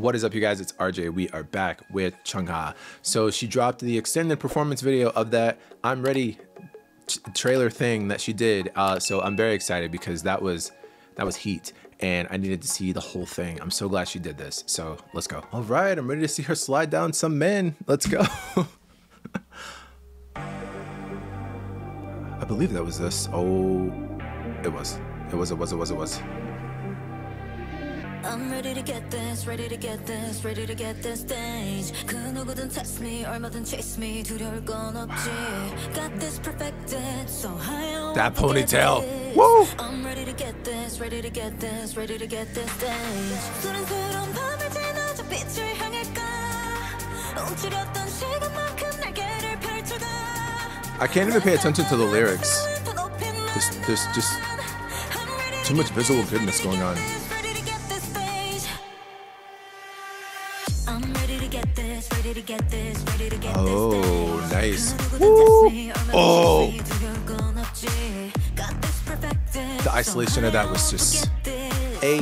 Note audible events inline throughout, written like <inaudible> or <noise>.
What is up, you guys? It's RJ. We are back with Chungha. So she dropped the extended performance video of that I'm Ready trailer thing that she did. Uh, so I'm very excited because that was that was heat and I needed to see the whole thing. I'm so glad she did this. So let's go. All right, I'm ready to see her slide down some men. Let's go. <laughs> I believe that was this. Oh, it was. It was, it was, it was, it was. I'm ready to get this, ready to get this, ready to get this stage 그 누구든 test me, 얼마든 chase me 두려울 건 없지 Got this perfected, so high That ponytail, woo! I'm ready to get this, ready to get this, ready to get this stage 소란스러운 밤을 지나쳐 빛을 향할까 움츠렸던 시간만큼 날개를 펼쳐가 I can't even pay attention to the lyrics. There's, there's just too much visual goodness going on. Oh, nice. Woo. Oh. The isolation of that was just. Hey.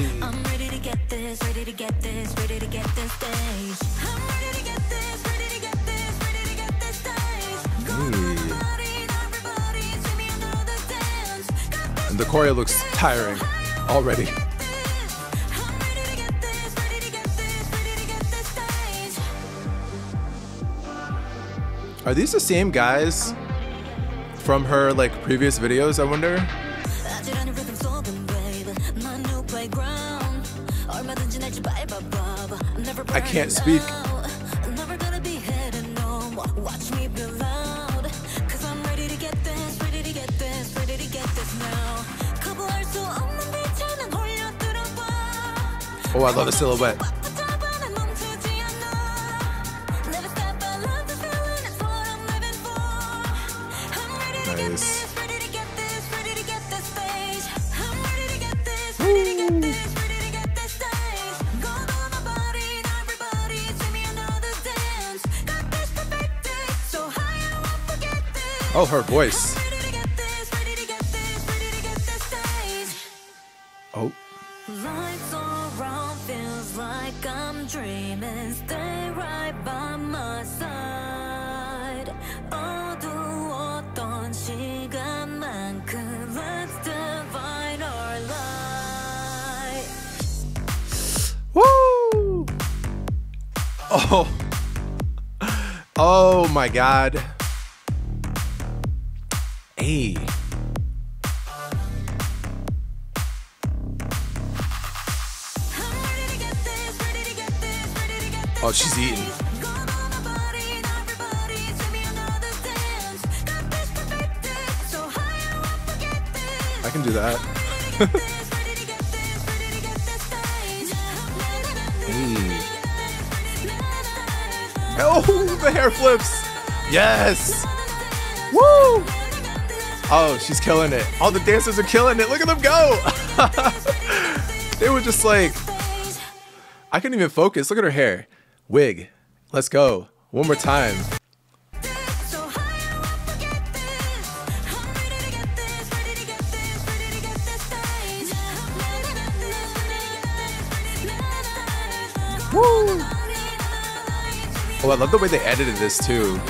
And the choreo looks tiring already. Are these the same guys from her like previous videos, I wonder? I can't speak. Oh, I love the silhouette. Oh, her voice. Oh. Lights all around feels like I'm dreaming. Stay right by my side. Oh. Oh my god. Hey. Oh, she's eating. I can do that. <laughs> hey. Oh, <laughs> the hair flips. Yes. Woo. Oh, she's killing it. All the dancers are killing it. Look at them go. <laughs> they were just like, I couldn't even focus. Look at her hair. Wig. Let's go. One more time. Woo! Oh, I love the way they edited this too.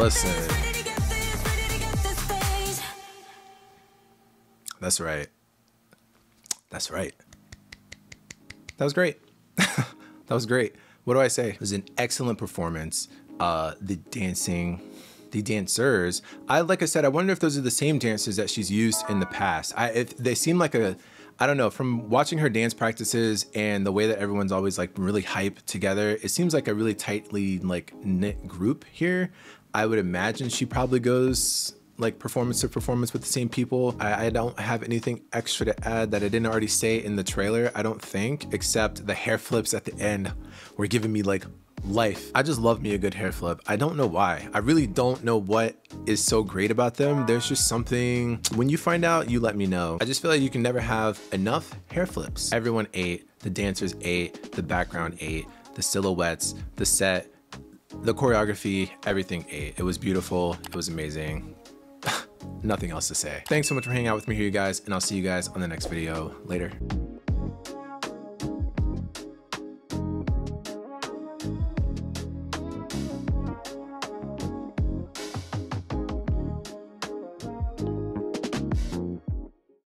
Listen. That's right. That's right. That was great. <laughs> that was great. What do I say? It was an excellent performance. Uh, the dancing, the dancers. I like I said, I wonder if those are the same dancers that she's used in the past. I if they seem like a I don't know, from watching her dance practices and the way that everyone's always like really hype together, it seems like a really tightly like knit group here. I would imagine she probably goes like performance to performance with the same people. I, I, don't have anything extra to add that I didn't already say in the trailer, I don't think, except the hair flips at the end were giving me like life. I just love me a good hair flip. I don't know why. I really don't know what is so great about them. There's just something, when you find out, you let me know. I just feel like you can never have enough hair flips. Everyone ate, the dancers ate, the background ate, the silhouettes, the set, the choreography, everything ate. It was beautiful. It was amazing. <laughs> nothing else to say. Thanks so much for hanging out with me here, you guys, and I'll see you guys on the next video later.